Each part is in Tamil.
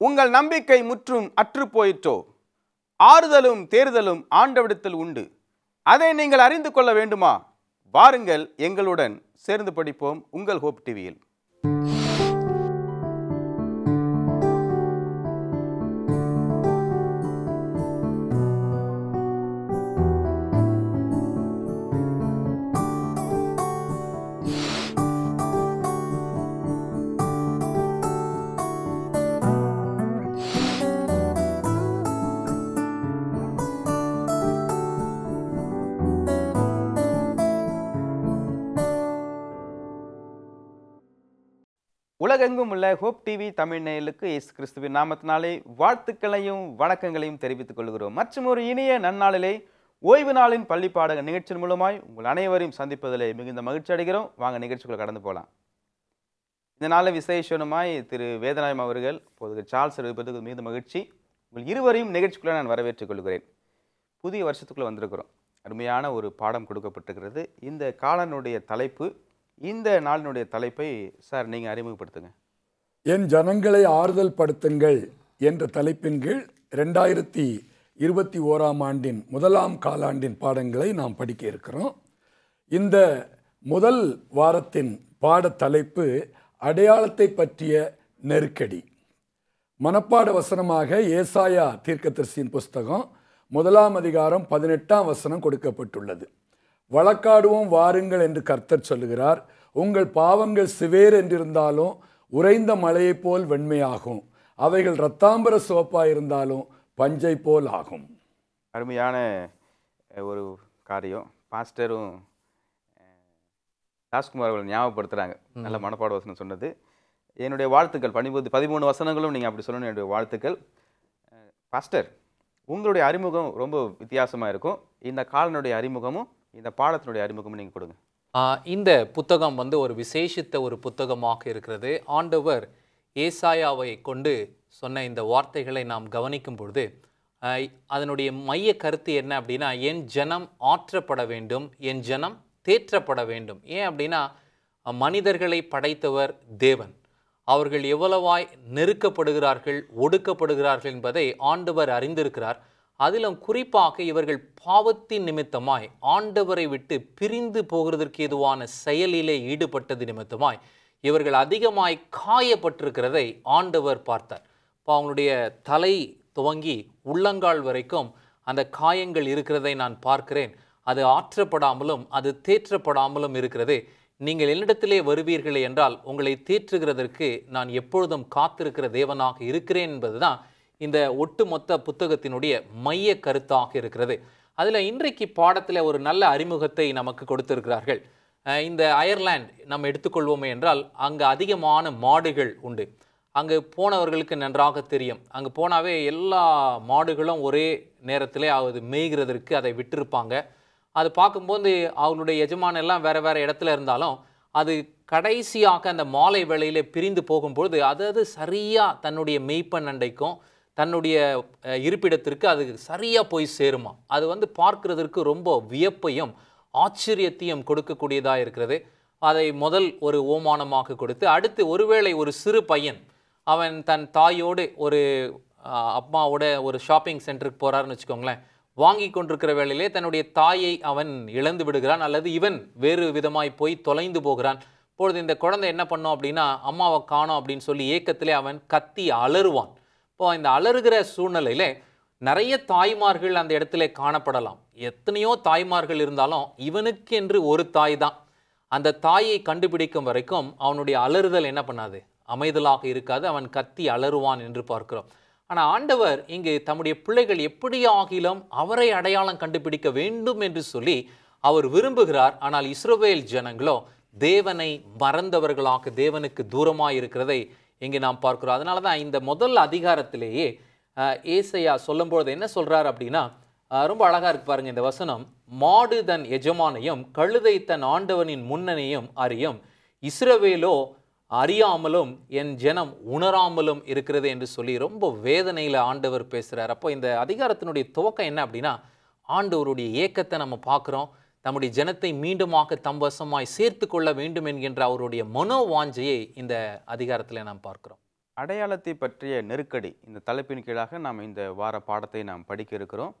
உங்கள் நம்பிக்கை முற்றும் அற்று போயிற்றோ? ஆறுதலும் தேர்தலும் ஆண்டவிடத்தில் உண்டு. அதை நீங்கள் அறிந்து கொள்ள வேண்டுமா? வாருங்கள் எங்களுடன் சேர்ந்து படிப்போம் உங்கள் ஹோப் டிவியில். உலகெங்கும் உள்ள ஹோப் டிவி தமிழ் நேயலுக்கு இயேசு கிறிஸ்துவின் நாமத்தினாலே வாழ்த்துக்களையும் வணக்கங்களையும் தெரிவித்துக் கொள்கிறோம். மற்றும் ஒரு இனிய நன்னாளிலே ஓய்வு நாளின் பள்ளி பாடக நிகழ்ச்சியின் மூலமாய் உங்கள் அனைவரையும் சந்திப்பதிலே மிகுந்த மகிழ்ச்சி அடைகிறோம். வாங்க நிகழ்ச்சிக்குள்ள கடந்து போகலாம் இந்த நாளில் விசேஷமாய் திரு வேதநாயம் அவர்கள் இப்போது சார்ல்ஸ் இருப்பதற்கு மிகுந்த மகிழ்ச்சி. உங்கள் இருவரையும் நிகழ்ச்சிக்குள்ளே நான் வரவேற்றுக் கொள்கிறேன். புதிய வருஷத்துக்குள்ளே வந்திருக்கிறோம். அருமையான ஒரு பாடம் கொடுக்கப்பட்டிருக்கிறது. இந்த காலனுடைய தலைப்பு இந்த நாளினுடைய தலைப்பை சார் நீங்கள் அறிமுகப்படுத்துங்க. என் ஜனங்களை ஆறுதல் படுத்துங்கள் என்ற தலைப்பின் கீழ் ரெண்டாயிரத்தி இருபத்தி ஓராம் ஆண்டின் முதலாம் காலாண்டின் பாடங்களை நாம் படிக்க இருக்கிறோம். இந்த முதல் வாரத்தின் பாட தலைப்பு அடையாளத்தை பற்றிய நெருக்கடி. மனப்பாட வசனமாக ஏசாயா தீர்க்கதரிசியின் புஸ்தகம் முதலாம் அதிகாரம் பதினெட்டாம் வசனம் கொடுக்கப்பட்டுள்ளது. வழக்காடுவோம் வாருங்கள் என்று கர்த்தர் சொல்லுகிறார். உங்கள் பாவங்கள் சிவேர் என்றிருந்தாலும் உறைந்த மலையைப் போல் வெண்மையாகும். அவைகள் இரத்தாம்பர சிவப்பாக இருந்தாலும் பஞ்சை போல் ஆகும். அருமையான ஒரு காரியம். பாஸ்டரும் ராஜ்குமார் அவர்கள் ஞாபகப்படுத்துகிறாங்க நல்ல மனப்பாட வசனம் சொன்னது. என்னுடைய வாழ்த்துக்கள் பனிபது பதிமூணு வசனங்களும் நீங்கள் அப்படி சொல்லணும் என்னுடைய வாழ்த்துக்கள். பாஸ்டர் உங்களுடைய அறிமுகம் ரொம்ப வித்தியாசமாக இருக்கும். இந்த காலனுடைய அறிமுகமும் இந்த பாடத்தினுடைய அறிமுகம் நீங்கள் கொடுங்க. இந்த புத்தகம் வந்து ஒரு விசேஷித்த ஒரு புத்தகமாக இருக்கிறது. ஆண்டவர் ஏசாயாவை கொண்டு சொன்ன இந்த வார்த்தைகளை நாம் கவனிக்கும் பொழுது அதனுடைய மைய கருத்து என்ன அப்படின்னா என் ஜனம் ஆற்றப்பட வேண்டும் என் ஜனம் தேற்றப்பட வேண்டும். ஏன் அப்படின்னா மனிதர்களை படைத்தவர் தேவன். அவர்கள் எவ்வளவாய் நெருக்கப்படுகிறார்கள் ஒடுக்கப்படுகிறார்கள் என்பதை ஆண்டவர் அறிந்திருக்கிறார். அதிலும் குறிப்பாக இவர்கள் பாவத்தின் நிமித்தமாய் ஆண்டவரை விட்டு பிரிந்து போகிறதற்கு ஏதுவான செயலிலே ஈடுபட்டது நிமித்தமாய் இவர்கள் அதிகமாய் காயப்பட்டிருக்கிறதை ஆண்டவர் பார்த்தார். இப்போ அவங்களுடைய தலை துவங்கி உள்ளங்கால் வரைக்கும் அந்த காயங்கள் இருக்கிறதை நான் பார்க்கிறேன். அது ஆற்றப்படாமலும் அது தேற்றப்படாமலும் இருக்கிறது. நீங்கள் என்னிடத்திலே வருவீர்களே என்றால் உங்களை தேற்றுகிறதற்கு நான் எப்பொழுதும் காத்திருக்கிற தேவனாக இருக்கிறேன் என்பதுதான் இந்த ஒட்டுமொத்த புத்தகத்தினுடைய மைய கருத்தாக இருக்கிறது. அதில் இன்றைக்கு பாடத்தில் ஒரு நல்ல அறிமுகத்தை நமக்கு கொடுத்திருக்கிறார்கள். இந்த அயர்லாந்து நம்ம எடுத்துக்கொள்வோமே என்றால் அங்கே அதிகமான மாடுகள் உண்டு. அங்கே போனவர்களுக்கு நன்றாக தெரியும். அங்கே போனாவே எல்லா மாடுகளும் ஒரே நேரத்திலே அது மேய்கிறதற்கு அதை விட்டிருப்பாங்க. அது பார்க்கும்போது அவங்களுடைய எஜமான எல்லாம் வேறு வேறு இடத்துல இருந்தாலும் அது கடைசியாக அந்த மாலை வேளையில் பிரிந்து போகும்பொழுது அது அது சரியாக தன்னுடைய மெய்ப்பன் அண்டைக்கும் தன்னுடைய இருப்பிடத்திற்கு அது சரியாக போய் சேருமா? அது வந்து பார்க்கிறதற்கு ரொம்ப வியப்பையும் ஆச்சரியத்தையும் கொடுக்கக்கூடியதாக இருக்கிறது. அதை முதல் ஒரு ஓமானமாக கொடுத்து அடுத்து ஒருவேளை ஒரு சிறு பையன் அவன் தன் தாயோடு ஒரு அம்மாவோட ஒரு ஷாப்பிங் சென்டருக்கு போகிறாருன்னு வச்சுக்கோங்களேன். வாங்கி கொண்டிருக்கிற வேளையிலே தன்னுடைய தாயை அவன் இழந்து விடுகிறான் அல்லது இவன் வேறு விதமாய் போய் தொலைந்து போகிறான். இப்பொழுது இந்த குழந்தை என்ன பண்ணும் அப்படின்னா அம்மாவை காணோம் அப்படின்னு சொல்லி ஏக்கத்திலே அவன் கத்தி அலறுவான். இப்போ இந்த அலறுகிற சூழ்நிலையில நிறைய தாய்மார்கள் அந்த இடத்துல காணப்படலாம். எத்தனையோ தாய்மார்கள் இருந்தாலும் இவனுக்கு என்று ஒரு தாய் தான். அந்த தாயை கண்டுபிடிக்கும் வரைக்கும் அவனுடைய அலறுதல் என்ன பண்ணாது? அமைதலாக இருக்காது. அவன் கத்தி அலறுவான் என்று பார்க்கிறோம். ஆனால் ஆண்டவர் இங்கு தம்முடைய பிள்ளைகள் எப்படி ஆகிலும் அவரை அடையாளம் கண்டுபிடிக்க வேண்டும் என்று சொல்லி அவர் விரும்புகிறார். ஆனால் இஸ்ரோவேல் ஜனங்களோ தேவனை மறந்தவர்களாக தேவனுக்கு தூரமாக இருக்கிறதை இங்கே நாம் பார்க்குறோம். அதனால தான் இந்த முதல் அதிகாரத்திலேயே ஏசையா சொல்லும்பொழுது என்ன சொல்கிறார் அப்படின்னா ரொம்ப அழகாக இருக்கு பாருங்கள் இந்த வசனம். மாடு தன் எஜமானையும் கழுதை தன் ஆண்டவனின் முன்னணியும் அறியும். இஸ்ரவேலோ அறியாமலும் என் ஜனம் உணராமலும் இருக்கிறது என்று சொல்லி ரொம்ப வேதனையில் ஆண்டவர் பேசுகிறார் அப்போ இந்த அதிகாரத்தினுடைய துவக்கம் என்ன அப்படின்னா ஆண்டவருடைய ஏக்கத்தை நம்ம பார்க்குறோம். தம்முடைய ஜனத்தை மீண்டுமாக தம் வசமாய் சேர்த்து கொள்ள வேண்டும் என்கின்ற அவருடைய மனோவாஞ்சையை இந்த அதிகாரத்தில் நாம் பார்க்கிறோம். அடையாளத்தை பற்றிய நெருக்கடி இந்த தலைப்பின் கீழாக நாம் இந்த வார பாடத்தை நாம் படிக்க இருக்கிறோம்.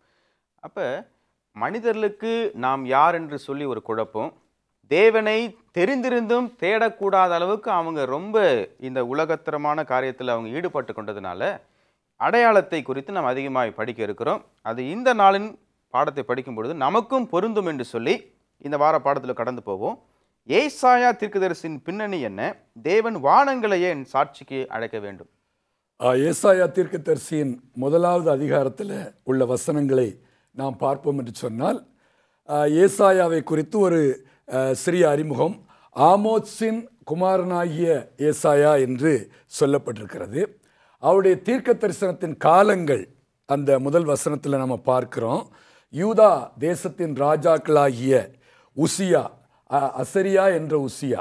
அப்போ மனிதர்களுக்கு நாம் யார் என்று சொல்லி ஒரு குழப்பம். தேவனை தெரிந்திருந்தும் தேடக்கூடாத அளவுக்கு அவங்க ரொம்ப இந்த உலகத்தரமான காரியத்தில் அவங்க ஈடுபட்டு கொண்டதுனால அடையாளத்தை குறித்து நாம் அதிகமாக படிக்க இருக்கிறோம். அது இந்த நாளின் பாடத்தை படிக்கும் பொழுது நமக்கும் பொருந்தும் என்று சொல்லி இந்த வார பாடத்தில் கடந்து போவோம். ஏசாயா தீர்க்கதரிசின் பின்னணி என்ன? தேவன் வானங்களையே என் சாட்சிக்கு அழைக்க வேண்டும். ஏசாயா தீர்க்கதரிசியின் முதலாவது அதிகாரத்தில் உள்ள வசனங்களை நாம் பார்ப்போம் என்று சொன்னால் ஏசாயாவை குறித்து ஒரு சிறிய அறிமுகம். ஆமோத்ஸின் குமாரனாகிய ஏசாயா என்று சொல்லப்பட்டிருக்கிறது. அவருடைய தீர்க்க தரிசனத்தின் காலங்கள் அந்த முதல் வசனத்தில் நம்ம பார்க்குறோம். யூதா தேசத்தின் ராஜாக்களாகிய உசியா அ- அசரியா என்ற உசியா.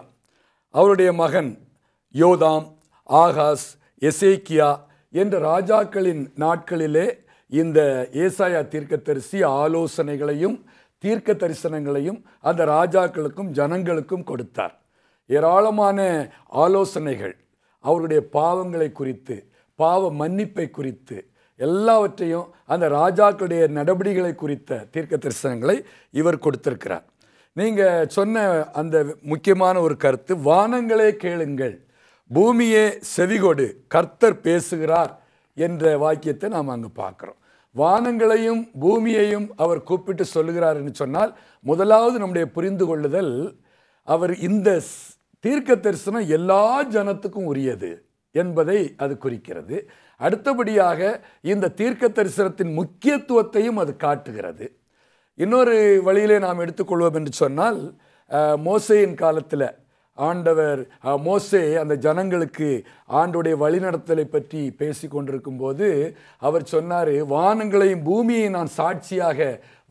அவருடைய மகன் யோதாம் ஆகாஸ் எசேக்கியா என்ற ராஜாக்களின் நாட்களிலே இந்த ஏசாயா தீர்க்கத்தரிசி ஆலோசனைகளையும் தீர்க்க தரிசனங்களையும் அந்த ராஜாக்களுக்கும் ஜனங்களுக்கும் கொடுத்தார். ஏராளமான ஆலோசனைகள் அவருடைய பாவங்களை குறித்து பாவ மன்னிப்பை குறித்து எல்லாவற்றையும் அந்த ராஜாக்களுடைய நடவடிக்கைகளை குறித்த தீர்க்க தரிசனங்களை இவர் கொடுத்திருக்கிறார். நீங்கள் சொன்ன அந்த முக்கியமான ஒரு கருத்து வானங்களே கேளுங்கள் பூமியே செவிகொடு கர்த்தர் பேசுகிறார் என்ற வாக்கியத்தை நாம் அங்கே பார்க்குறோம். வானங்களையும் பூமியையும் அவர் கூப்பிட்டு சொல்லுகிறார் என்று சொன்னால் முதலாவது நம்முடைய புரிந்து கொள்ளுதல் அவர் இந்த ஸ்- தீர்க்க தரிசனம் எல்லா ஜனத்துக்கும் உரியது. என்பதை அது குறிக்கிறது. அடுத்தபடியாக இந்த தீர்க்க தரிசனத்தின் முக்கியத்துவத்தையும் அது காட்டுகிறது. இன்னொரு வழியிலே நாம் எடுத்துக்கொள்வோம் என்று சொன்னால் மோசையின் காலத்தில் ஆண்டவர் மோசே அந்த ஜனங்களுக்கு ஆண்டுடைய வழிநடத்தலை பற்றி பேசி கொண்டிருக்கும் போது அவர் சொன்னார் வானங்களையும் பூமியை நான் சாட்சியாக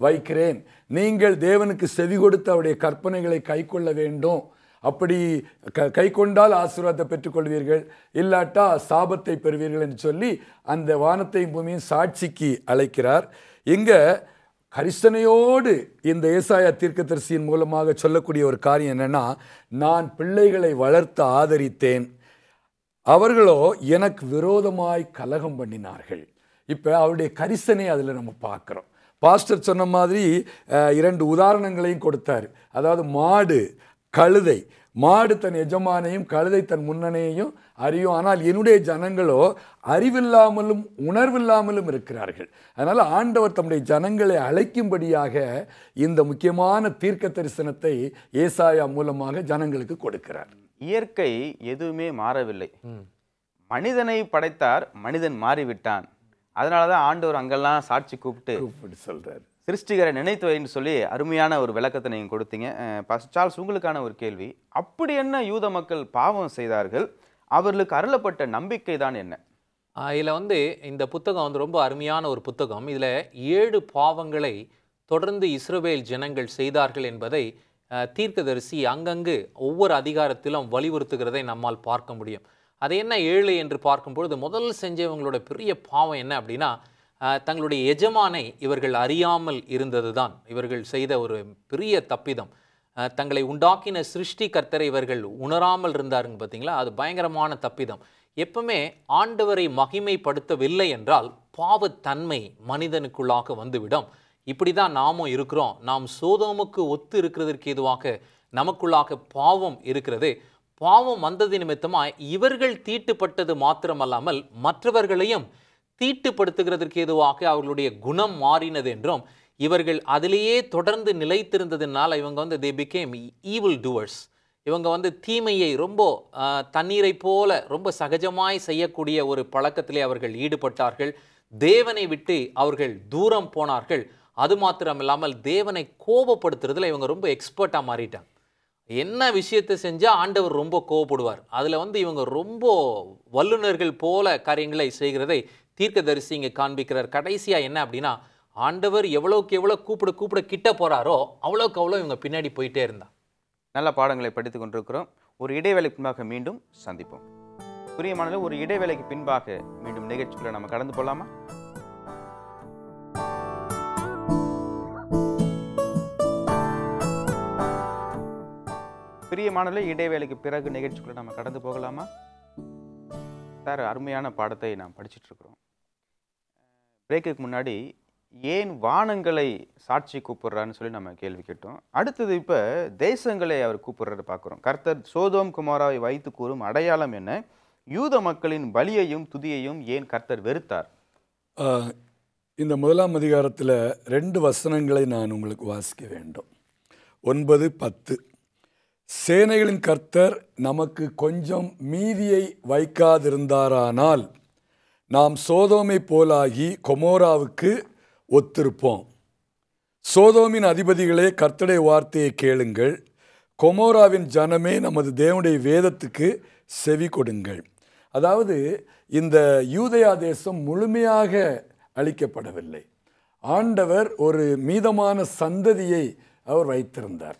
வைக்கிறேன். நீங்கள் தேவனுக்கு செவி கொடுத்து அவருடைய கற்பனைகளை கைக்கொள்ள வேண்டும். அப்படி க கை கொண்டால் ஆசீர்வாதத்தை பெற்றுக்கொள்வீர்கள். இல்லாட்டா சாபத்தை பெறுவீர்கள் என்று சொல்லி அந்த வானத்தையும் பூமியும் சாட்சிக்கு அழைக்கிறார். இங்கே கரிசனையோடு இந்த ஏசாயா தீர்க்கதரிசியின் மூலமாக சொல்லக்கூடிய ஒரு காரியம் என்னென்னா நான் பிள்ளைகளை வளர்த்து ஆதரித்தேன். அவர்களோ எனக்கு விரோதமாய் கலகம் பண்ணினார்கள். இப்போ அவருடைய கரிசனை அதில் நம்ம பார்க்குறோம். பாஸ்டர் சொன்ன மாதிரி இரண்டு உதாரணங்களையும் கொடுத்தார். அதாவது மாடு கழுதை. மாடு தன் எஜமானையும் கழுதை தன் முன்னணையையும் அறியும். ஆனால் என்னுடைய ஜனங்களோ அறிவில்லாமலும் உணர்வில்லாமலும் இருக்கிறார்கள். அதனால் ஆண்டவர் தம்முடைய ஜனங்களை அழைக்கும்படியாக இந்த முக்கியமான தீர்க்க தரிசனத்தை ஏசாயா மூலமாக ஜனங்களுக்கு கொடுக்கிறார். இயற்கை எதுவுமே மாறவில்லை. மனிதனை படைத்தார் மனிதன் மாறிவிட்டான். அதனால தான் ஆண்டவர் அங்கெல்லாம் சாட்சி கூப்பிட்டு கூப்பிட்டு சொல்றாரு. சிருஷ்டிகரை நினைத்து வைன்னு சொல்லி அருமையான ஒரு விளக்கத்தை நீங்கள் கொடுத்தீங்க. அஹ், உங்களுக்கான ஒரு கேள்வி. அப்படி என்ன யூத மக்கள் பாவம் செய்தார்கள்? அவர்களுக்கு அருளப்பட்ட நம்பிக்கை தான் என்ன? இதில் வந்து இந்த புத்தகம் வந்து ரொம்ப அருமையான ஒரு புத்தகம். இதில் ஏழு பாவங்களை தொடர்ந்து இஸ்ரோவேல் ஜனங்கள் செய்தார்கள் என்பதை தீர்க்கதரிசி அங்கங்கு ஒவ்வொரு அதிகாரத்திலும் வலியுறுத்துகிறதை நம்மால் பார்க்க முடியும். அது என்ன ஏழு என்று பார்க்கும்பொழுது முதல் செஞ்சவங்களோட பெரிய பாவம் என்ன அப்படின்னா தங்களுடைய எஜமானை இவர்கள் அறியாமல் இருந்தது தான் இவர்கள் செய்த ஒரு பெரிய தப்பிதம். தங்களை உண்டாக்கின சிருஷ்டி கர்த்தரை இவர்கள் உணராமல் இருந்தாருங்க பார்த்தீங்களா அது பயங்கரமான தப்பிதம். எப்பவுமே ஆண்டவரை மகிமைப்படுத்தவில்லை என்றால் பாவத்தன்மை மனிதனுக்குள்ளாக வந்துவிடும். இப்படி தான் நாமும் இருக்கிறோம். நாம் சோதோமுக்கு ஒத்து இருக்கிறதற்கு எதுவாக நமக்குள்ளாக பாவம் இருக்கிறது. பாவம் வந்தது நிமித்தமாக இவர்கள் தீட்டுப்பட்டது மாத்திரமல்லாமல் மற்றவர்களையும் தீட்டுப்படுத்துகிறதற்கு ஏதுவாக அவர்களுடைய குணம் மாறினது என்றும் இவர்கள் அதிலேயே தொடர்ந்து நிலைத்திருந்ததுனால இவங்க வந்து தே பிகேம் ஈவில் டூவர்ஸ் இவங்க வந்து தீமையை ரொம்ப தண்ணீரை போல ரொம்ப சகஜமாய் செய்யக்கூடிய ஒரு பழக்கத்திலே அவர்கள் ஈடுபட்டார்கள். தேவனை விட்டு அவர்கள் தூரம் போனார்கள். அது மாத்திரமில்லாமல் தேவனை கோபப்படுத்துறதுல இவங்க ரொம்ப எக்ஸ்பர்ட்டாக மாறிட்டாங்க. என்ன விஷயத்தை செஞ்சால் ஆண்டவர் ரொம்ப கோவப்படுவார் அதில் வந்து இவங்க ரொம்ப வல்லுனர்கள் போல காரியங்களை செய்கிறதை தீர்க்கதரிசி இங்கே காண்பிக்கிறார். கடைசியாக என்ன அப்படின்னா ஆண்டவர் எவ்வளோக்கு எவ்வளோ கூப்பிட கூப்பிட கிட்ட போகிறாரோ அவ்வளோக்கு அவ்வளோ இவங்க பின்னாடி போயிட்டே இருந்தா நல்ல பாடங்களை படித்துக் கொண்டிருக்கிறோம். ஒரு இடைவேளைக்கு பின்பாக மீண்டும் சந்திப்போம். பிரியமானது ஒரு இடைவேளைக்கு பின்பாக மீண்டும் நிகழ்ச்சிக்குள்ள நம்ம கடந்து போகலாமா பிரியமானவர்களே இடைவேளைக்கு பிறகு நிகழ்ச்சிக்குள்ளே நம்ம கடந்து போகலாமா? சார் அருமையான பாடத்தை நாம் படிச்சிட்டு இருக்கிறோம் பிரேக்குக்கு முன்னாடி ஏன் வானங்களை சாட்சி கூப்பிடுறான்னு சொல்லி நம்ம கேள்வி கேட்டோம். அடுத்தது இப்போ தேசங்களை அவர் கூப்பிடுறத பார்க்குறோம். கர்த்தர் சோதோம் குமாராவை வைத்து கூறும் அடையாளம் என்ன? யூத மக்களின் பலியையும் துதியையும் ஏன் கர்த்தர் வெறுத்தார்? இந்த முதலாம் அதிகாரத்தில் ரெண்டு வசனங்களை நான் உங்களுக்கு வாசிக்க வேண்டும். ஒன்பது பத்து. சேனைகளின் கர்த்தர் நமக்கு கொஞ்சம் மீதியை வைக்காதிருந்தாரானால் நாம் சோதோமை போலாகி கொமோராவுக்கு ஒத்திருப்போம். சோதோமின் அதிபதிகளே கர்த்தடைய வார்த்தையை கேளுங்கள். கொமோராவின் ஜனமே நமது தேவனுடைய வேதத்துக்கு செவி கொடுங்கள். அதாவது இந்த யூதயா தேசம் முழுமையாக அளிக்கப்படவில்லை ஆண்டவர் ஒரு மீதமான சந்ததியை அவர் வைத்திருந்தார்.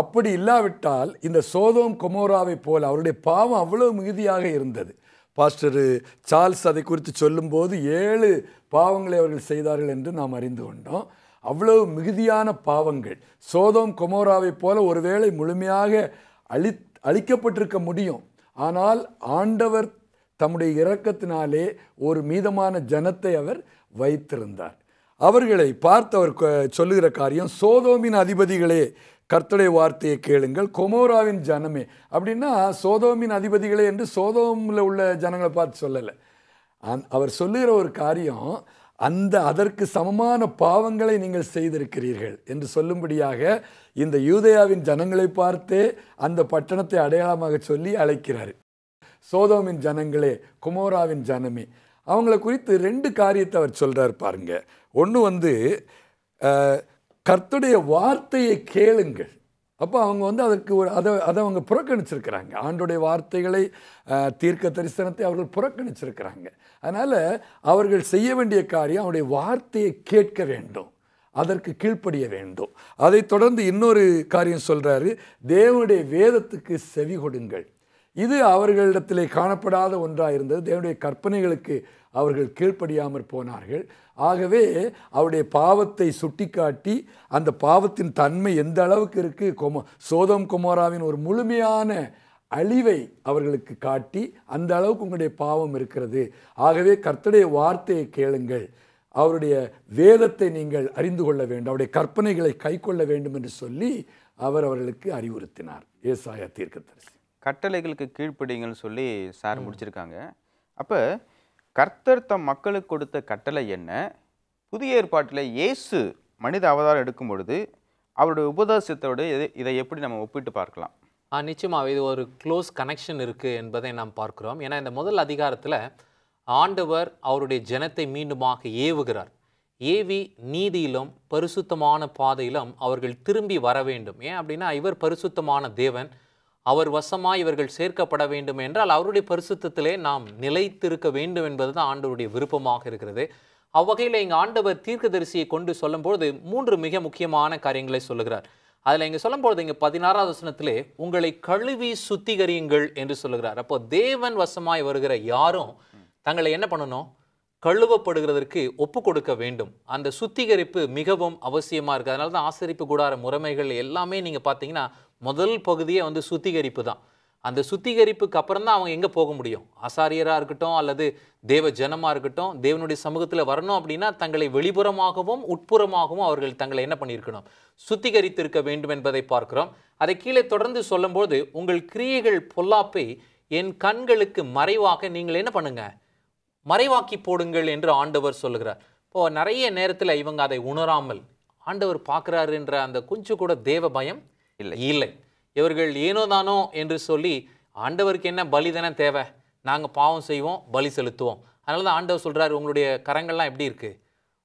அப்படி இல்லாவிட்டால் இந்த சோதோம் கொமோராவை போல் அவருடைய பாவம் அவ்வளவு மிகுதியாக இருந்தது. பாஸ்டர் சார்ல்ஸ் அதை குறித்து சொல்லும்போது ஏழு பாவங்களை அவர்கள் செய்தார்கள் என்று நாம் அறிந்து கொண்டோம். அவ்வளவு மிகுதியான பாவங்கள். சோதோம் கொமோராவை போல ஒருவேளை முழுமையாக அழி அழிக்கப்பட்டிருக்க முடியும். ஆனால் ஆண்டவர் தம்முடைய இரக்கத்தினாலே ஒரு மீதமான ஜனத்தை அவர் வைத்திருந்தார். அவர்களை பார்த்து அவர் சொல்லுகிற காரியம் சோதோமின் அதிபதிகளே கர்த்தருடைய வார்த்தையை கேளுங்கள். கொமோராவின் ஜனமே. அப்படின்னா சோதோமின் அதிபதிகளே என்று சோதோமில் உள்ள ஜனங்களை பார்த்து சொல்லலை. அந்- அவர் சொல்லுகிற ஒரு காரியம் அந்த அதற்கு சமமான பாவங்களை நீங்கள் செய்திருக்கிறீர்கள் என்று சொல்லும்படியாக இந்த யூதயாவின் ஜனங்களை பார்த்தே அந்த பட்டணத்தை அடையாளமாக சொல்லி அழைக்கிறார். சோதோமின் ஜனங்களே குமோராவின் ஜனமே. அவங்கள குறித்து ரெண்டு காரியத்தை அவர் சொல்கிறார் பாருங்க. ஒன்று வந்து கர்த்துடைய வார்த்தையை கேளுங்கள். அப்போ அவங்க வந்து அதற்கு ஒரு அதை அதை அவங்க புறக்கணிச்சிருக்கிறாங்க. ஆண்டுடைய வார்த்தைகளை தீர்க்க தரிசனத்தை அவர்கள் புறக்கணிச்சிருக்கிறாங்க. அதனால் அவர்கள் செய்ய வேண்டிய காரியம் அவருடைய வார்த்தையை கேட்க வேண்டும். அதற்கு கீழ்ப்படிய வேண்டும். அதைத் தொடர்ந்து இன்னொரு காரியம் சொல்கிறாரு தேவனுடைய வேதத்துக்கு செவி கொடுங்கள். இது அவர்களிடத்திலே காணப்படாத ஒன்றாக இருந்தது. தேவனுடைய கற்பனைகளுக்கு அவர்கள் கீழ்ப்படியாமற் போனார்கள். ஆகவே அவருடைய பாவத்தை சுட்டிக்காட்டி அந்த பாவத்தின் தன்மை எந்த அளவுக்கு இருக்கு? கொமோ சோதம் குமாராவின் ஒரு முழுமையான அழிவை அவர்களுக்கு காட்டி அந்த அளவுக்கு உங்களுடைய பாவம் இருக்கிறது. ஆகவே கர்த்தருடைய வார்த்தையை கேளுங்கள். அவருடைய வேதத்தை நீங்கள் அறிந்து கொள்ள வேண்டும். அவருடைய கற்பனைகளை கைக்கொள்ள வேண்டும் என்று சொல்லி அவர் அவர்களுக்கு அறிவுறுத்தினார். ஏசாயா தீர்க்கதரிசி. கட்டளைகளுக்கு கீழ்ப்படிங்கன்னு சொல்லி சார் முடிச்சிருக்காங்க. அப்போ கர்த்தர் தம் மக்களுக்கு கொடுத்த கட்டளை என்ன? புதிய ஏற்பாட்டில் இயேசு மனித அவதாரம் எடுக்கும் பொழுது அவருடைய உபதேசத்தோடு இதை இதை எப்படி நம்ம ஒப்பிட்டு பார்க்கலாம்? நிச்சயமாக இது ஒரு க்ளோஸ் கனெக்ஷன் இருக்குது என்பதை நாம் பார்க்கிறோம். ஏன்னா இந்த முதல் அதிகாரத்தில் ஆண்டவர் அவருடைய ஜனத்தை மீண்டுமாக ஏவுகிறார். ஏவி நீதியிலும் பரிசுத்தமான பாதையிலும் அவர்கள் திரும்பி வர வேண்டும். ஏன் அப்படின்னா இவர் பரிசுத்தமான தேவன் அவர் வசமாய் இவர்கள் சேர்க்கப்பட வேண்டும் என்றால் அவருடைய பரிசுத்தத்திலே நாம் நிலைத்திருக்க வேண்டும் என்பது தான் ஆண்டவருடைய விருப்பமாக இருக்கிறது. அவ்வகையில் இங்கே ஆண்டவர் தீர்க்கதரிசியை கொண்டு சொல்லும்போது மூன்று மிக முக்கியமான காரியங்களை சொல்லுகிறார். அதில் இங்கே சொல்லும்போது இங்கே பதினாறாவது வசனத்திலே உங்களை கழுவி சுத்திகரியுங்கள் என்று சொல்லுகிறார். அப்போ தேவன் வசமாய் வருகிற யாரும் தங்களை என்ன பண்ணணும்? கழுவப்படுகிறதற்கு ஒப்பு கொடுக்க வேண்டும். அந்த சுத்திகரிப்பு மிகவும் அவசியமாக இருக்குது அதனால தான் ஆசரிப்பு கூடார முறைமைகள் எல்லாமே நீங்கள் பார்த்தீங்கன்னா முதல் பகுதியே வந்து சுத்திகரிப்பு தான். அந்த சுத்திகரிப்புக்கு அப்புறம் தான் அவங்க எங்கே போக முடியும்? ஆசாரியராக இருக்கட்டும் அல்லது தேவ ஜனமாக இருக்கட்டும் தேவனுடைய சமூகத்தில் வரணும் அப்படின்னா தங்களை வெளிப்புறமாகவும் உட்புறமாகவும் அவர்கள் தங்களை என்ன பண்ணியிருக்கணும்? சுத்திகரித்திருக்க வேண்டும் என்பதை பார்க்கிறோம். அதை கீழே தொடர்ந்து சொல்லும்போது உங்கள் கிரியைகள் பொல்லாப்பை என் கண்களுக்கு மறைவாக நீங்கள் என்ன பண்ணுங்கள் மறைவாக்கி போடுங்கள் என்று ஆண்டவர் சொல்லுகிறார். இப்போது நிறைய நேரத்தில் இவங்க அதை உணராமல் ஆண்டவர் பார்க்குறாருன்ற அந்த கொஞ்சம் கூட தேவ பயம் இல்லை. இல்லை. இவர்கள் ஏனோ தானோ என்று சொல்லி ஆண்டவருக்கு என்ன பலி தானே தேவை? நாங்கள் பாவம் செய்வோம் பலி செலுத்துவோம். அதனால தான் ஆண்டவர் சொல்கிறாரு உங்களுடைய கரங்கள்லாம் எப்படி இருக்குது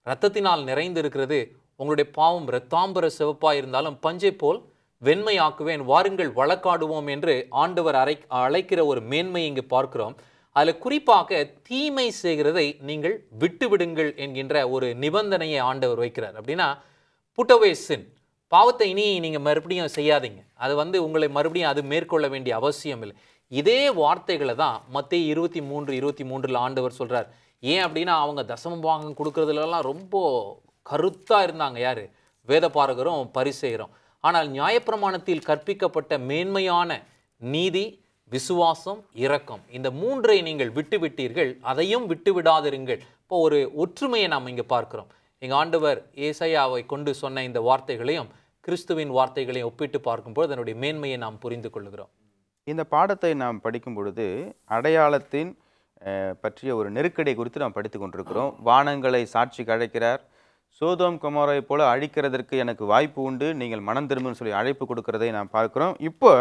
ரத்தத்தினால் நிறைந்து இருக்கிறது உங்களுடைய பாவம் ரத்தாம்பர சிவப்பாக இருந்தாலும் பஞ்சை போல் வெண்மையாக்குவேன் வாருங்கள் வழக்காடுவோம் என்று ஆண்டவர் அரை அழைக்கிற ஒரு மேன்மை இங்கு பார்க்கிறோம். அதில் குறிப்பாக தீமை செய்கிறதை நீங்கள் விட்டுவிடுங்கள் என்கின்ற ஒரு நிபந்தனையை ஆண்டவர் வைக்கிறார். அப்படின்னா புட்டவே சின் பாவத்தை இனி நீங்கள் மறுபடியும் செய்யாதீங்க. அது வந்து உங்களை மறுபடியும் அது மேற்கொள்ள வேண்டிய அவசியம் இல்லை. இதே வார்த்தைகளை தான் மத்திய இருபத்தி மூன்று இருபத்தி மூன்றில் ஆண்டவர் சொல்கிறார் ஏன் அப்படின்னா அவங்க தசம பாகம் கொடுக்குறதுலலாம் ரொம்ப கருத்தாக இருந்தாங்க யார்? வேதபாரகரும் பரிசெய்கிறோம் ஆனால் நியாயப்பிரமாணத்தில் கற்பிக்கப்பட்ட மேன்மையான நீதி விசுவாசம் இரக்கம் இந்த மூன்றை நீங்கள் விட்டு விட்டீர்கள் அதையும் விட்டு விடாதிருங்கள் இப்போ ஒரு ஒற்றுமையை நாம் இங்கே பார்க்கிறோம். எங்கள் ஆண்டவர் ஏசையாவை கொண்டு சொன்ன இந்த வார்த்தைகளையும் கிறிஸ்துவின் வார்த்தைகளையும் ஒப்பிட்டு பார்க்கும்போது அதனுடைய மேன்மையை நாம் புரிந்து கொள்கிறோம் இந்த பாடத்தை நாம் படிக்கும் பொழுது அடையாளத்தின் பற்றிய ஒரு நெருக்கடி குறித்து நாம் படித்து கொண்டிருக்கிறோம். வானங்களை சாட்சிக்கு அழைக்கிறார் சோதோம் குமாரை போல அழிக்கிறதற்கு எனக்கு வாய்ப்பு உண்டு. நீங்கள் மனம் திரும்புன்னு சொல்லி அழைப்பு கொடுக்கிறதை நாம் பார்க்கிறோம். இப்போ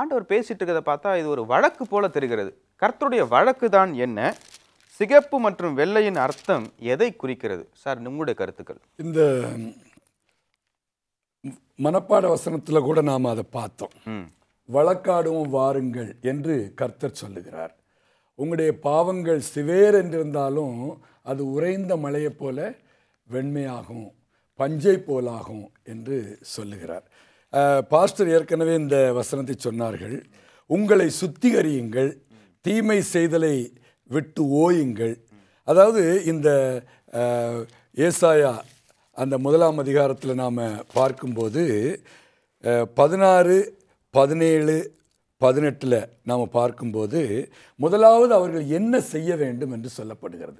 ஆண்டவர் பேசிட்டு இருக்கிறத பார்த்தா இது ஒரு வழக்கு போல தெரிகிறது. கர்த்தருடைய வழக்கு தான் என்ன? சிகப்பு மற்றும் வெள்ளையின் அர்த்தம் எதை குறிக்கிறது? சார் உங்களுடைய கருத்துக்கள். இந்த மனப்பாட வசனத்தில் கூட நாம் அதை பார்த்தோம். வழக்காடுவோம் வாருங்கள் என்று கர்த்தர் சொல்லுகிறார். உங்களுடைய பாவங்கள் சிவேர் என்றிருந்தாலும் அது உறைந்த மலையைப் போல வெண்மையாகும் பஞ்சை போலாகும் என்று சொல்லுகிறார். பாஸ்டர் ஏற்கனவே இந்த வசனத்தை சொன்னார்கள். உங்களை சுத்திகரியுங்கள் தீமை செய்தலை விட்டு ஓயுங்கள். அதாவது இந்த ஏசாயா அந்த முதலாம் அதிகாரத்தில் நாம் பார்க்கும்போது பதினாறு பதினேழு பதினெட்டில் நாம் பார்க்கும்போது முதலாவது அவர்கள் என்ன செய்ய வேண்டும் என்று சொல்லப்படுகிறது.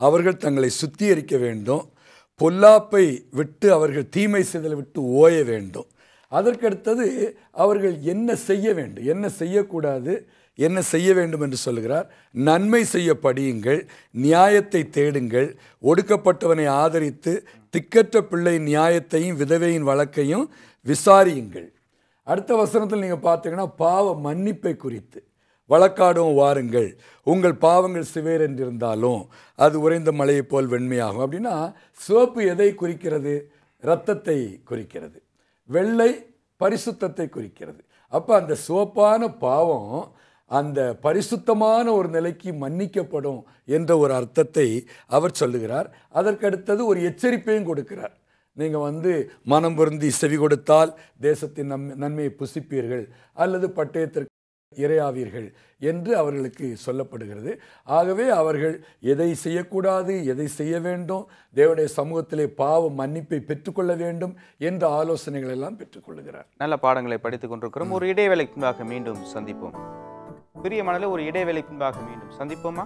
அவர்கள் தங்களை சுத்திகரிக்க வேண்டும். பொல்லாப்பை விட்டு அவர்கள் தீமை செய்தலை விட்டு ஓய வேண்டும். அதற்கடுத்தது அவர்கள் என்ன செய்ய வேண்டும்? என்ன செய்யக்கூடாது? என்ன செய்ய வேண்டும் என்று சொல்கிறார் நன்மை செய்ய படியுங்கள். நியாயத்தை தேடுங்கள். ஒடுக்கப்பட்டவனை ஆதரித்து திக்கற்ற பிள்ளை நியாயத்தையும் விதவையின் வழக்கையும் விசாரியுங்கள். அடுத்த வசனத்தில் நீங்கள் பார்த்தீங்கன்னா பாவ மன்னிப்பை குறித்து. வழக்காடும் வாருங்கள். உங்கள் பாவங்கள் சிவேர் என்றிருந்தாலும் அது உறைந்த மலையைப் போல் வெண்மையாகும். அப்படின்னா சிவப்பு எதை குறிக்கிறது? இரத்தத்தை குறிக்கிறது. வெள்ளை பரிசுத்தத்தை குறிக்கிறது. அப்போ அந்த சிவப்பான பாவம் அந்த பரிசுத்தமான ஒரு நிலைக்கு மன்னிக்கப்படும் என்ற ஒரு அர்த்தத்தை அவர் சொல்லுகிறார். அதற்கடுத்தது ஒரு எச்சரிப்பையும் கொடுக்கிறார். நீங்கள் வந்து மனம் பொருந்தி செவி கொடுத்தால் தேசத்தின் நம் நன்மையை புசிப்பீர்கள் அல்லது பட்டயத்திற்கு இரையாவீர்கள் என்று அவர்களுக்கு சொல்லப்படுகிறது. ஆகவே அவர்கள் எதை செய்யக்கூடாது எதை செய்ய வேண்டும் தேவனுடைய சமூகத்திலே பாவ மன்னிப்பை பெற்றுக்கொள்ள வேண்டும் என்ற ஆலோசனைகள் எல்லாம் பெற்றுக்கொள்கிறார் நல்ல பாடங்களை படித்துக் கொண்டிருக்கிறோம். ஒரு இடைவேளைக்கு மீண்டும் சந்திப்போம். பிரியமானல ஒரு இடைவேளை பின்பாக மீண்டும் சந்திப்போமா?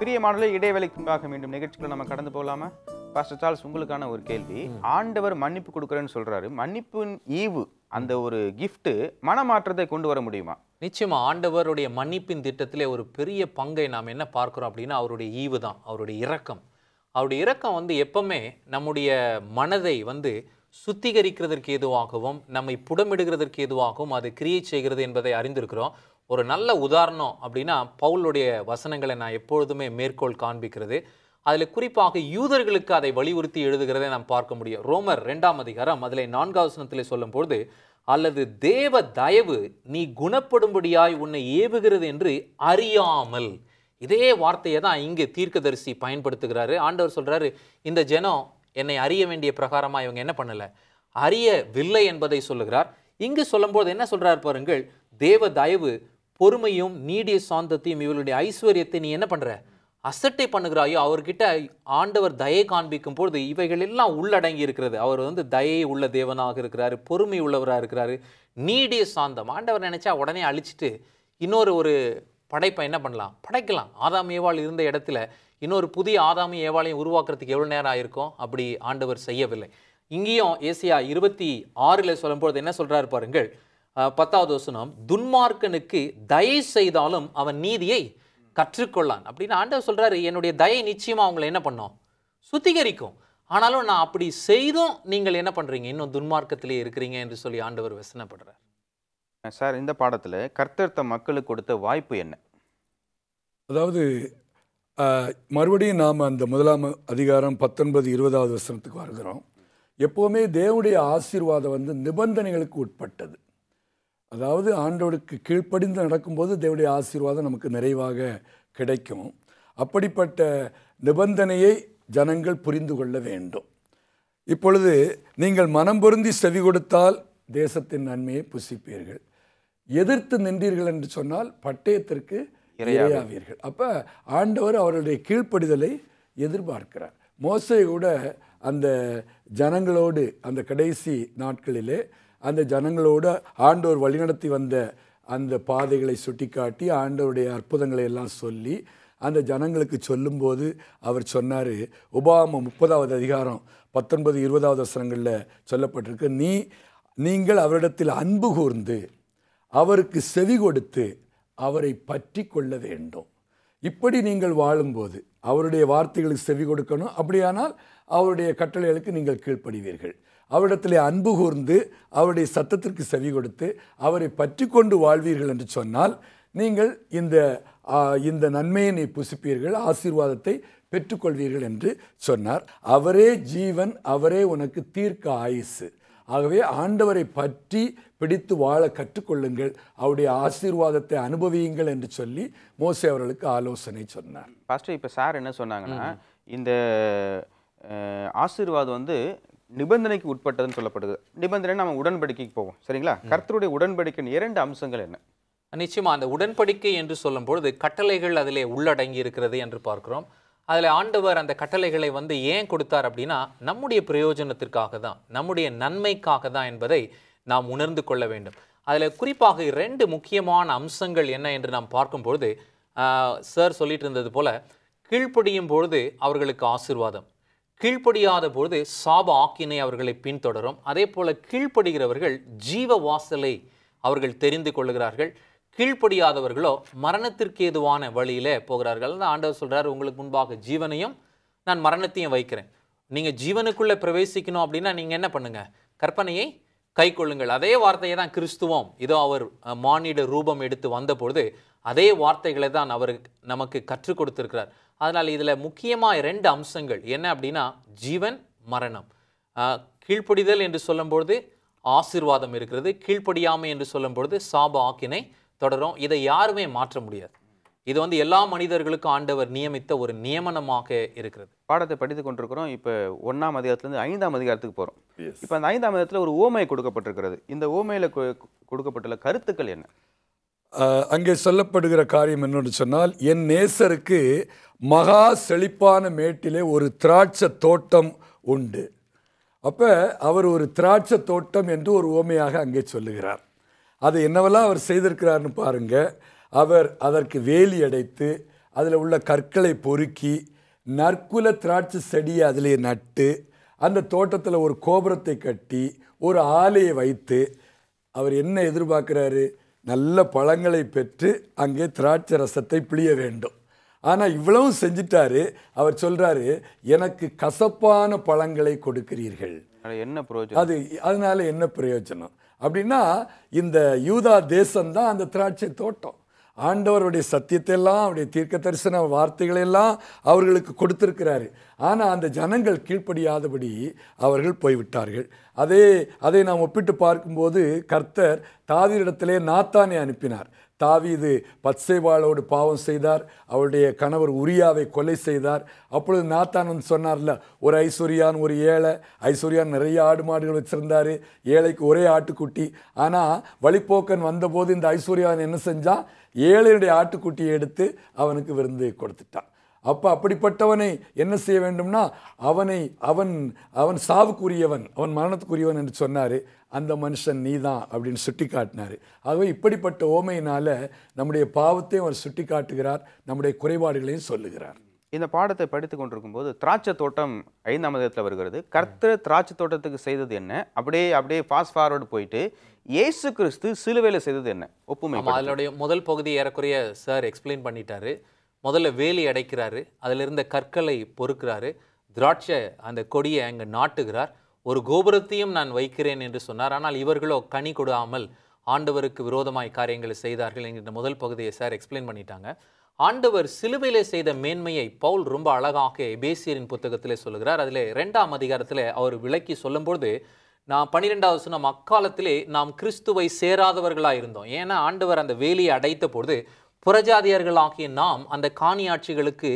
பிரியமானல இடைவேளைக்கு பின்பாக மீண்டும் நிகழ்ச்சிக்குள்ள நம்ம கடந்து போகலாமா? பாஸ்டர் சார்ல்ஸ் உங்களுக்கான ஒரு கேள்வி. ஆண்டவர் மன்னிப்பு கொடுக்குறேன்னு சொல்றாரு. மன்னிப்பின் ஈவு அந்த ஒரு gift மனமாற்றத்தை கொண்டு வர முடியுமா? நிச்சயமா ஆண்டவருடைய மன்னிப்பின் திட்டத்திலே ஒரு பெரிய பங்கை நாம் என்ன பார்க்கிறோம் அப்படின்னா அவருடைய ஈவு தான் அவருடைய இரக்கம். அவருடைய இரக்கம் வந்து எப்பவுமே நம்முடைய மனதை வந்து சுத்திகரிக்கிறதற்கு ஏதுவாகவும் நம்மை புடமிடுகிறதற்கு ஏதுவாகவும் அது கிரியேட் செய்கிறது என்பதை அறிந்திருக்கிறோம். ஒரு நல்ல உதாரணம் அப்படின்னா பவுலுடைய வசனங்களை நான் எப்பொழுதுமே மேற்கோள் காண்பிக்கிறது. அதில் குறிப்பாக யூதர்களுக்கு அதை வலியுறுத்தி எழுதுகிறதை நாம் பார்க்க முடியும். ரோமர் ரெண்டாம் அதிகாரம் அதில் நான்காவசனத்தில் வசனத்திலே சொல்லும்போது அல்லது தேவ தயவு நீ குணப்படும்படியாய் உன்னை ஏவுகிறது என்று அறியாமல். இதே வார்த்தையை தான் இங்கே தீர்க்கதரிசி பயன்படுத்துகிறாரு. ஆண்டவர் சொல்கிறாரு இந்த ஜனம் என்னை அறிய வேண்டிய பிரகாரமாக இவங்க என்ன பண்ணலை? அறியவில்லை என்பதை சொல்லுகிறார். இங்கு சொல்லும்போது என்ன சொல்கிறார் பாருங்கள் தேவ தயவு பொறுமையும் நீடிய சாந்தத்தையும் இவளுடைய ஐஸ்வர்யத்தை நீ என்ன பண்ணுற அசட்டை பண்ணுகிறாயோ அவர்கிட்ட ஆண்டவர் தயை காண்பிக்கும் பொழுது இவைகள் எல்லாம் உள்ளடங்கி இருக்கிறது. அவர் வந்து தயை உள்ள தேவனாக இருக்கிறாரு பொறுமை உள்ளவராக இருக்கிறாரு நீடிய சாந்தம். ஆண்டவர் நினச்சா உடனே அழிச்சிட்டு இன்னொரு ஒரு படைப்பை என்ன பண்ணலாம்? படைக்கலாம். ஆதாம் ஏவாள் இருந்த இடத்துல இன்னொரு புதிய ஆதாமி ஏவாளையும் உருவாக்குறதுக்கு எவ்வளோ நேரம் ஆயிருக்கும்? அப்படி ஆண்டவர் செய்யவில்லை. இங்கேயும் ஏசியா இருபத்தி ஆறில் சொல்லும்போது என்ன சொல்றாரு பாருங்கள். பத்தாவது வசனம் துன்மார்க்கனுக்கு தயை செய்தாலும் அவன் நீதியை கற்றுக்கொள்ளான். அப்படின்னு ஆண்டவர் சொல்றாரு என்னுடைய தயை நிச்சயமா அவங்களை என்ன பண்ணும்? சுத்திகரிக்கும். ஆனாலும் நான் அப்படி செய்தும் நீங்கள் என்ன பண்றீங்க? இன்னும் துன்மார்க்கத்திலே இருக்கிறீங்க என்று சொல்லி ஆண்டவர் வசனப்படுறார். சார் இந்த பாடத்துல கர்த்தர் தம் மக்களுக்கு கொடுத்த வாய்ப்பு என்ன? அதாவது மறுபடியும் நாம் அந்த முதலாம் அதிகாரம் பத்தொன்பது இருபதாவது வசனத்துக்கு வருகிறோம். எப்போவுமே தேவனுடைய ஆசீர்வாதம் வந்து நிபந்தனைகளுக்கு உட்பட்டது. அதாவது ஆண்டோடுக்கு கீழ்ப்படிந்து நடக்கும்போது தேவனுடைய ஆசீர்வாதம் நமக்கு நிறைவாக கிடைக்கும். அப்படிப்பட்ட நிபந்தனையை ஜனங்கள் புரிந்து கொள்ள வேண்டும். இப்பொழுது நீங்கள் மனம் பொருந்தி செவி கொடுத்தால் தேசத்தின் நன்மையை புசிப்பீர்கள். எதிர்த்து நின்றீர்கள் என்று சொன்னால் பட்டயத்திற்கு இரையாவீர்கள். அப்போ ஆண்டவர் அவருடைய கீழ்ப்படிதலை எதிர்பார்க்கிறார். மோசை கூட அந்த ஜனங்களோடு அந்த கடைசி நாட்களிலே அந்த ஜனங்களோடு ஆண்டவர் வழிநடத்தி வந்த அந்த பாதைகளை சுட்டிக்காட்டி ஆண்டவருடைய அற்புதங்களை எல்லாம் சொல்லி அந்த ஜனங்களுக்கு சொல்லும்போது அவர் சொன்னார் உபாம முப்பதாவது அதிகாரம் பத்தொன்பது இருபதாவது வசனங்களில் சொல்லப்பட்டிருக்கு நீ நீங்கள் அவரிடத்தில் அன்பு கூர்ந்து அவருக்கு செவி கொடுத்து அவரை பற்றி கொள்ள வேண்டும். இப்படி நீங்கள் வாழும்போது அவருடைய வார்த்தைகளுக்கு செவி கொடுக்கணும். அப்படியானால் அவருடைய கட்டளைகளுக்கு நீங்கள் கீழ்ப்படுவீர்கள். அவரிடத்தில் அன்பு கூர்ந்து அவருடைய சத்தத்திற்கு செவி கொடுத்து அவரை பற்றி கொண்டு வாழ்வீர்கள் என்று சொன்னால் நீங்கள் இந்த இந்த நன்மையினை புசிப்பீர்கள். ஆசீர்வாதத்தை பெற்றுக்கொள்வீர்கள் என்று சொன்னார். அவரே ஜீவன் அவரே உனக்கு தீர்க்க ஆயுசு. ஆகவே ஆண்டவரை பற்றி பிடித்து வாழ கற்றுக்கொள்ளுங்கள். அவருடைய ஆசீர்வாதத்தை அனுபவியுங்கள் என்று சொல்லி மோசே அவர்களுக்கு ஆலோசனை சொன்னார். பாஸ்டர் இப்போ சார் என்ன சொன்னாங்கன்னா இந்த ஆசீர்வாதம் வந்து நிபந்தனைக்கு உட்பட்டதுன்னு சொல்லப்படுது. நிபந்தனை நம்ம உடன்படிக்கைக்கு போவோம். சரிங்களா? கர்த்தருடைய உடன்படிக்கையின் இரண்டு அம்சங்கள் என்ன? நிச்சயமா அந்த உடன்படிக்கை என்று சொல்லும் பொழுது கட்டளைகள் அதிலே உள்ளடங்கி இருக்கிறது என்று பார்க்கிறோம். அதில் ஆண்டவர் அந்த கட்டளைகளை வந்து ஏன் கொடுத்தார் அப்படின்னா நம்முடைய பிரயோஜனத்திற்காக தான் நம்முடைய நன்மைக்காக தான் என்பதை நாம் உணர்ந்து கொள்ள வேண்டும். அதில் குறிப்பாக ரெண்டு முக்கியமான அம்சங்கள் என்ன என்று நாம் பார்க்கும்பொழுது சார் சொல்லிட்டு இருந்தது போல கீழ்ப்படியும் பொழுது அவர்களுக்கு ஆசீர்வாதம். கீழ்ப்படியாத பொழுது சாப ஆக்கினை அவர்களை பின்தொடரும். அதே போல் கீழ்ப்படுகிறவர்கள் ஜீவ வாசலை அவர்கள் தெரிந்து கொள்கிறார்கள் கீழ்ப்படியாதவர்களோ மரணத்திற்கு ஏதுவான வழியிலே போகிறார்கள். அந்த ஆண்டவர் சொல்கிறார் உங்களுக்கு முன்பாக ஜீவனையும் நான் மரணத்தையும் வைக்கிறேன். நீங்கள் ஜீவனுக்குள்ளே பிரவேசிக்கணும் அப்படின்னா நீங்கள் என்ன பண்ணுங்கள் கற்பனையை கை கொள்ளுங்கள் அதே வார்த்தையை தான் கிறிஸ்துவம் இதோ அவர் மானிட ரூபம் எடுத்து வந்தபொழுது அதே வார்த்தைகளை தான் அவர் நமக்கு கற்றுக் கொடுத்துருக்கிறார். அதனால் இதில் முக்கியமாக ரெண்டு அம்சங்கள். என்ன அப்படின்னா ஜீவன் மரணம். கீழ்ப்படிதல் என்று சொல்லும்பொழுது ஆசீர்வாதம் இருக்கிறது. கீழ்ப்படியாமை என்று சொல்லும்பொழுது சாப ஆக்கினை தொடரும். இதை யாருமே மாற்ற முடியாது. இது வந்து எல்லா மனிதர்களுக்கும் ஆண்டவர் நியமித்த ஒரு நியமனமாக இருக்கிறது. பாடத்தை படித்து கொண்டிருக்கிறோம். இப்போ ஒன்றாம் அதிகாரத்துலேருந்து ஐந்தாம் அதிகாரத்துக்கு போகிறோம் இப்போ அந்த ஐந்தாம் அதிகாரத்தில் ஒரு ஓமை கொடுக்கப்பட்டிருக்கிறது. இந்த ஓமையில் கொடுக்கப்பட்டுள்ள கருத்துக்கள் என்ன? அங்கே சொல்லப்படுகிற காரியம் என்னன்னு சொன்னால் என் நேசருக்கு மகா செழிப்பான மேட்டிலே ஒரு திராட்சை தோட்டம் உண்டு. அப்போ அவர் ஒரு திராட்சை தோட்டம் என்று ஒரு ஓமையாக அங்கே சொல்லுகிறார். அது என்னவெல்லாம் அவர் செய்திருக்கிறார்னு பாருங்க. அவர் அதற்கு வேலி அடைத்து அதில் உள்ள கற்களை பொறுக்கி நற்குல திராட்சை செடியை அதிலே நட்டு அந்த தோட்டத்தில் ஒரு கோபுரத்தை கட்டி ஒரு ஆலையை வைத்து அவர் என்ன எதிர்பார்க்குறாரு? நல்ல பழங்களை பெற்று அங்கே திராட்சை ரசத்தை பிழிய வேண்டும். ஆனால் இவ்வளவும் செஞ்சிட்டாரு. அவர் சொல்றாரு எனக்கு கசப்பான பழங்களை கொடுக்கிறீர்கள். அது அதனால என்ன பிரயோஜனம்? அப்படின்னா இந்த யூதா தேசம்தான் அந்த திராட்சை தோட்டம். ஆண்டவருடைய சத்தியத்தை எல்லாம் அவருடைய தீர்க்க தரிசன வார்த்தைகளெல்லாம் அவர்களுக்கு கொடுத்திருக்கிறாரு. ஆனால் அந்த ஜனங்கள் கீழ்ப்படியாதபடி அவர்கள் போய்விட்டார்கள். அதே அதை நாம் ஒப்பிட்டு பார்க்கும்போது கர்த்தர் தாவீரிடத்திலே நாத்தானை அனுப்பினார். தாவீது பத்சேபாளோடு பாவம் செய்தார். அவருடைய கணவர் உரியாவை கொலை செய்தார். அப்பொழுது நாத்தான் வந்து சொன்னார்ல ஒரு ஐஸ்வர்யான் ஒரு ஏழை. ஐஸ்வர்யான் நிறைய ஆடு மாடுகள் வச்சுருந்தார். ஏழைக்கு ஒரே ஆட்டுக்குட்டி. ஆனால் வழிப்போக்கன் வந்தபோது இந்த ஐஸ்வர்யான் என்ன செஞ்சான் ஏழையுடைய ஆட்டுக்குட்டியை எடுத்து அவனுக்கு விருந்து கொடுத்துட்டான். அப்போ அப்படிப்பட்டவனை என்ன செய்ய வேண்டும்னா அவனை அவன் அவன் சாவுக்குரியவன் அவன் மரணத்துக்குரியவன் என்று சொன்னார். அந்த மனுஷன் நீதான் அப்படின்னு சுட்டி காட்டினார் ஆகவே இப்படிப்பட்ட ஓமையினால நம்முடைய பாவத்தையும் அவர் சுட்டி காட்டுகிறார் நம்முடைய குறைபாடுகளையும் சொல்லுகிறார். இந்த பாடத்தை படித்து கொண்டிருக்கும் போது திராட்சை தோட்டம் ஐந்தாம் அதிகாரத்தில் வருகிறது. கர்த்தர் திராட்சை தோட்டத்துக்கு செய்தது என்ன? அப்படியே அப்படியே ஃபாஸ்ட் ஃபார்வர்டு போயிட்டு இயேசு கிறிஸ்து சிலுவையில் செய்தது என்ன? ஒப்புமை அதனுடைய முதல் பகுதி ஏறக்குறைய சார் எக்ஸ்பிளைன் பண்ணிட்டாரு. முதல்ல வேலி அடைக்கிறாரு அதில் இருந்த கற்களை பொறுக்கிறாரு. திராட்சை அந்த கொடியை அங்கே நாட்டுகிறார். ஒரு கோபுரத்தையும் நான் வைக்கிறேன் என்று சொன்னார். ஆனால் இவர்களோ கனி கொடாமல் ஆண்டவருக்கு விரோதமாய் காரியங்களை செய்தார்கள் என்கிற முதல் பகுதியை சார் எக்ஸ்பிளைன் பண்ணிட்டாங்க. ஆண்டவர் சிலுவையிலே செய்த மேன்மையை பவுல் ரொம்ப அழகாக எபேசியரின் புத்தகத்திலே சொல்லுகிறார். அதில் ரெண்டாம் அதிகாரத்தில் அவர் விளக்கி சொல்லும்பொழுது நான் பன்னிரெண்டாவது சொன்ன அக்காலத்திலே நாம் கிறிஸ்துவை சேராதவர்களாக இருந்தோம். ஏன்னா ஆண்டவர் அந்த வேலியை அடைத்த பொழுது புறஜாதியர்களாகிய நாம் அந்த காணியாட்சிகளுக்கு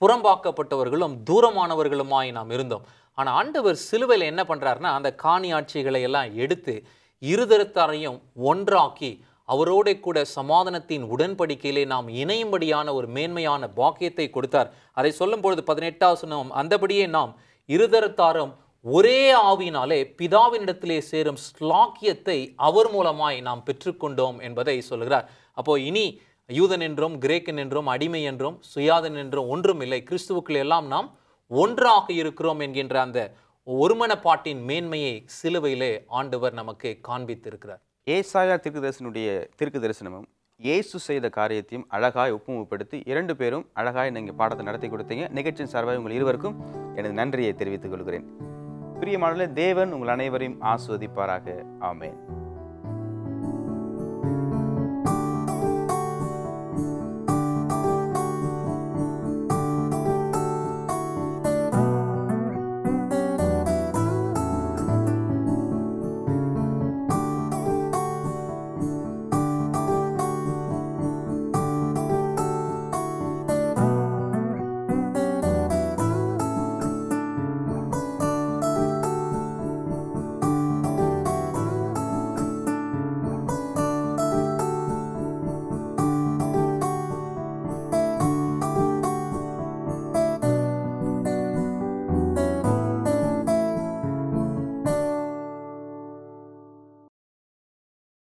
புறம்பாக்கப்பட்டவர்களும் தூரமானவர்களுமாய் நாம் இருந்தோம். ஆனால் ஆண்டவர் சிலுவையில் என்ன பண்ணுறாருன்னா அந்த காணி ஆட்சிகளை எல்லாம் எடுத்து இருதரத்தாரையும் ஒன்றாக்கி அவரோட கூட சமாதானத்தின் உடன்படிக்கையிலே நாம் இணையும்படியான ஒரு மேன்மையான பாக்கியத்தை கொடுத்தார். அதை சொல்லும் பொழுது பதினெட்டாவது அந்தபடியே நாம் இருதரத்தாரும் ஒரே ஆவியினாலே பிதாவினிடத்திலே சேரும் ஸ்லாக்கியத்தை அவர் மூலமாய் நாம் பெற்றுக்கொண்டோம் என்பதை சொல்கிறார் அப்போ இனி யூதன் என்றும் கிரேக்கன் என்றும் அடிமை என்றும் சுயாதன் என்றும் ஒன்றும் இல்லை. கிறிஸ்துவுக்குள் எல்லாம் நாம் ஒன்றாக இருக்கிறோம் என்கின்ற அந்த ஒருமனப்பாட்டின் மேன்மையை சிலுவையிலே ஆண்டவர் நமக்கு காண்பித்திருக்கிறார். ஏசாயா திருக்கு தரிசனுடைய திருக்கு தரிசனமும் இயேசு செய்த காரியத்தையும் அழகாய் ஒப்புமுகப்படுத்தி இரண்டு பேரும் அழகாய் நீங்கள் பாடத்தை நடத்தி கொடுத்தீங்க. நிகழ்ச்சியின் சார்பாக உங்கள் இருவருக்கும் எனது நன்றியை தெரிவித்துக் கொள்கிறேன். பிரியமானவர்களே தேவன் உங்கள் அனைவரையும் ஆஸ்வதிப்பாராக ஆமேன்.